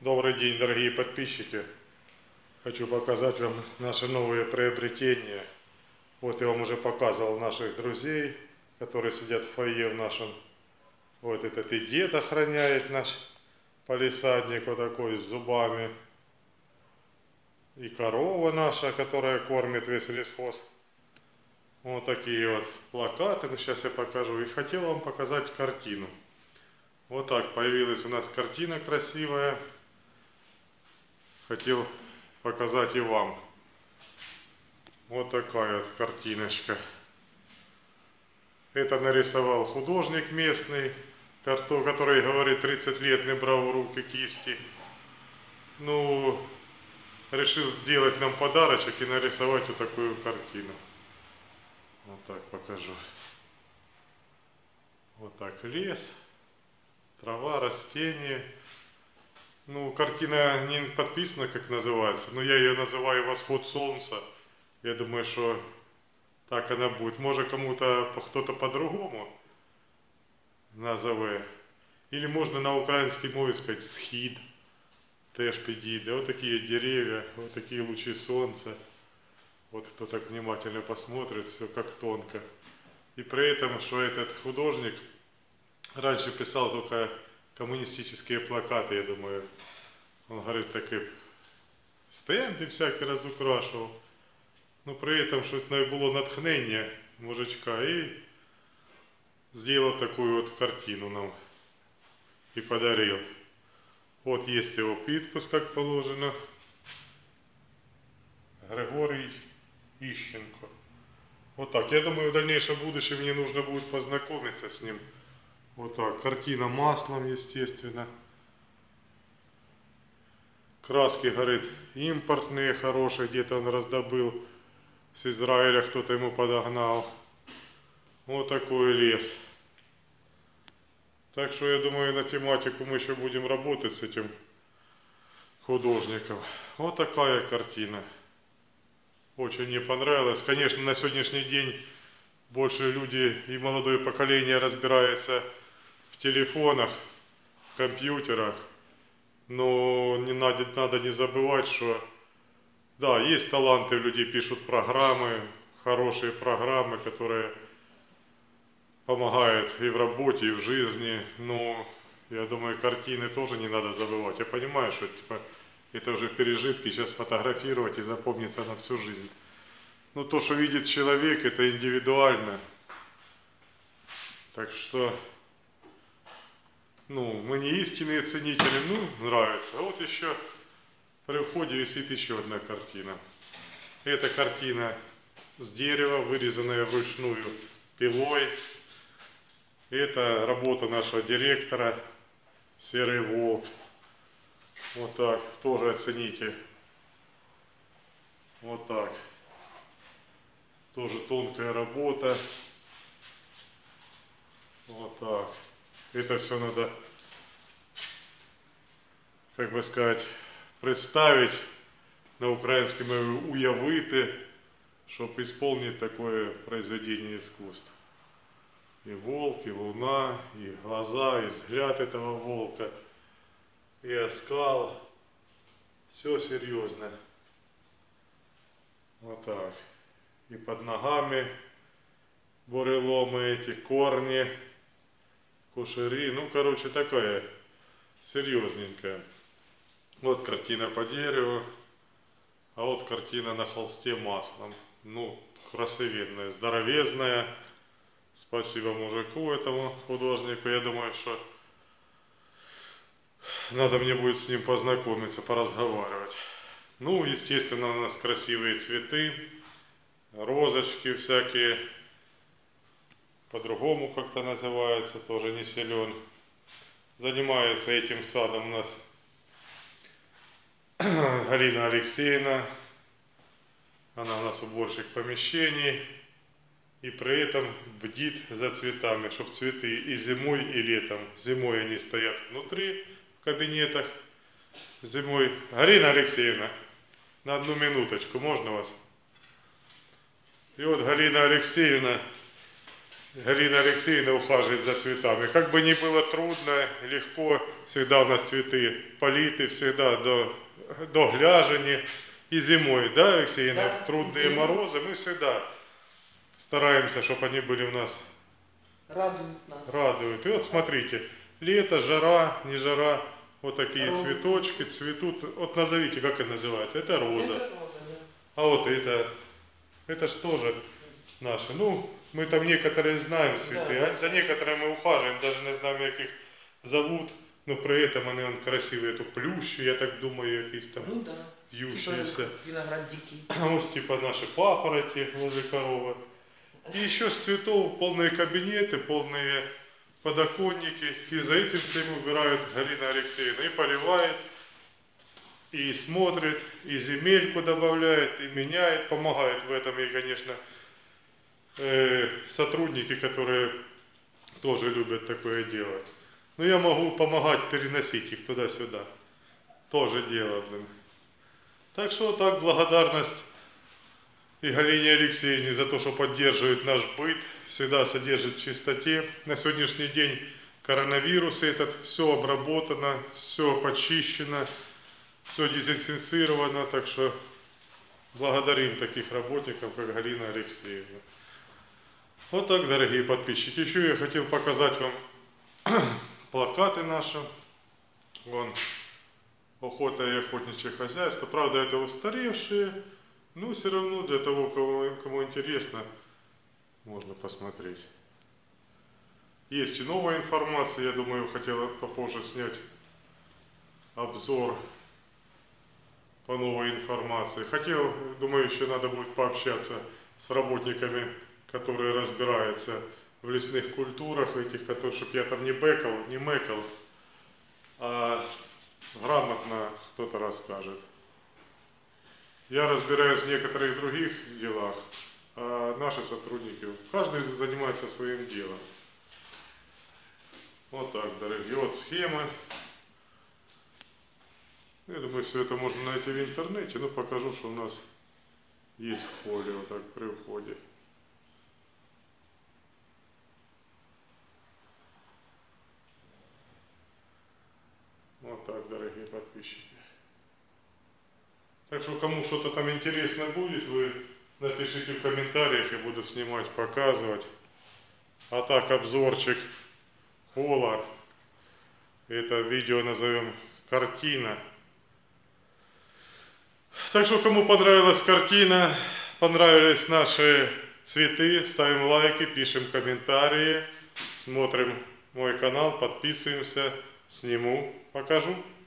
Добрый день, дорогие подписчики. Хочу показать вам наши новые приобретения. Вот я вам уже показывал наших друзей, которые сидят в фойе в нашем. Вот этот и дед охраняет наш полисадник вот такой с зубами. И корова наша, которая кормит весь лесхоз. Вот такие вот плакаты. Ну, сейчас я покажу. И хотел вам показать картину. Вот так появилась у нас картина красивая. Хотел показать и вам. Вот такая вот картиночка. Это нарисовал художник местный, который говорит 30 лет не брал руки кисти. Ну, решил сделать нам подарочек и нарисовать вот такую картину. Вот так покажу. Вот так лес, трава, растения. Ну, картина не подписана, как называется, но я ее называю «Восход солнца». Я думаю, что так она будет. Может, кому-то кто-то по-другому назове. Или можно на украинской мове сказать «схид», теж підійде. Вот такие деревья, вот такие лучи солнца. Вот кто так внимательно посмотрит, все как тонко. И при этом, что этот художник раньше писал только коммунистические плакаты, я думаю. Он говорит, таки стенди всякі разукрашував. Ну при этом щось було натхнення мужичка и сделал такую вот картину нам и подарил. Вот есть его подпись, как положено. Григорий Ищенко. Вот так. Я думаю, в дальнейшем будущем мне нужно будет познакомиться с ним. Вот так. Картина маслом, естественно. Краски, говорит, импортные, хорошие, где-то он раздобыл. С Израиля кто-то ему подогнал. Вот такой лес. Так что я думаю, на тематику мы еще будем работать с этим художником. Вот такая картина. Очень мне понравилось. Конечно, на сегодняшний день больше люди и молодое поколение разбирается телефонах, компьютерах. Но не надо, надо не забывать, что да, есть таланты, люди пишут программы, хорошие программы, которые помогают и в работе, и в жизни. Но я думаю, картины тоже не надо забывать. Я понимаю, что типа, это уже пережитки, сейчас фотографировать и запомнится на всю жизнь. Но то, что видит человек, это индивидуально. Так что, ну, мы не истинные ценители, ну, нравится. А вот еще при входе висит еще одна картина. Эта картина с дерева, вырезанная вручную пилой. Это работа нашего директора Серый Волк. Вот так, тоже оцените. Вот так. Тоже тонкая работа. Вот так. Это все надо, как бы сказать, представить на украинском уявити, чтобы исполнить такое произведение искусства. И волк, и луна, и глаза, и взгляд этого волка, и оскал. Все серьезно. Вот так. И под ногами буреломы эти, корни, кушери. Ну, короче, такая серьезненькая. Вот картина по дереву, а вот картина на холсте маслом. Ну, красивенная, здоровезная. Спасибо мужику этому художнику. Я думаю, что надо мне будет с ним познакомиться, поразговаривать. Ну, естественно, у нас красивые цветы, розочки всякие. По-другому как-то называется, тоже не силен. Занимается этим садом у нас Галина Алексеевна. Она у нас уборщик помещений и при этом бдит за цветами, чтобы цветы и зимой, и летом. Зимой они стоят внутри в кабинетах, зимой. Галина Алексеевна, на одну минуточку, можно вас? И вот Галина Алексеевна Галина Алексеевна ухаживает за цветами. Как бы ни было трудно, легко, всегда у нас цветы политы, всегда до, до гляжени. И зимой, да, Алексеевна, Да, трудные зимой. морозы мы всегда стараемся, чтобы они были у нас Радует нас. радуют. И вот смотрите, лето, жара, не жара, вот такие Розы. цветочки цветут. Вот назовите, как это называется? Это роза. Это роза, да. А вот это, это ж тоже наши. Ну, мы там некоторые знаем цветы, Да. а за некоторыми мы ухаживаем, даже не знаем, як їх зовут. Но при этом они он красивые, то плющі, я так думаю, якісь там Ну да. вьющиеся. Типа виноград дикий. А ось типа наши папороти возле коровы. И еще с цветов полные кабинеты, полные подоконники. И за этим всем убирает Галина Алексеевна. И поливает, и смотрит, и земельку добавляет, и меняет, помогает в этом. И, конечно, э, сотрудники, которые тоже любят такое делать. Но я могу помогать переносить их туда-сюда. Тоже дело, блин. Так что так благодарность и Галине Алексеевне за то, что поддерживает наш быт, всегда содержит чистоте. На сегодняшний день коронавирус этот, все обработано, все почищено, все дезинфицировано, так что благодарим таких работников, как Галина Алексеевна. Вот так, дорогие подписчики. Еще я хотел показать вам плакаты наши. Вон, охота и охотничье хозяйство. Правда, это устаревшие, но все равно для того, кому, кому интересно, можно посмотреть. Есть и новая информация, я думаю, хотела попозже снять обзор по новой информации. Хотел, думаю, еще надо будет пообщаться с работниками, которые разбираются в лесных культурах, этих, которые, чтобы я там не бэкал, не мэкал, а грамотно кто-то расскажет. Я разбираюсь в некоторых других делах, а наши сотрудники, каждый занимается своим делом. Вот так, дорогие. Вот схемы. Я думаю, все это можно найти в интернете. Ну, покажу, что у нас есть поле, вот так, при входе. Вот так, дорогие подписчики. Так что, кому что-то там интересно будет, вы напишите в комментариях, я буду снимать, показывать. А так, обзорчик пола. Это видео назовем картина. Так что, кому понравилась картина, понравились наши цветы, ставим лайки, пишем комментарии, смотрим мой канал, подписываемся, сниму, покажу.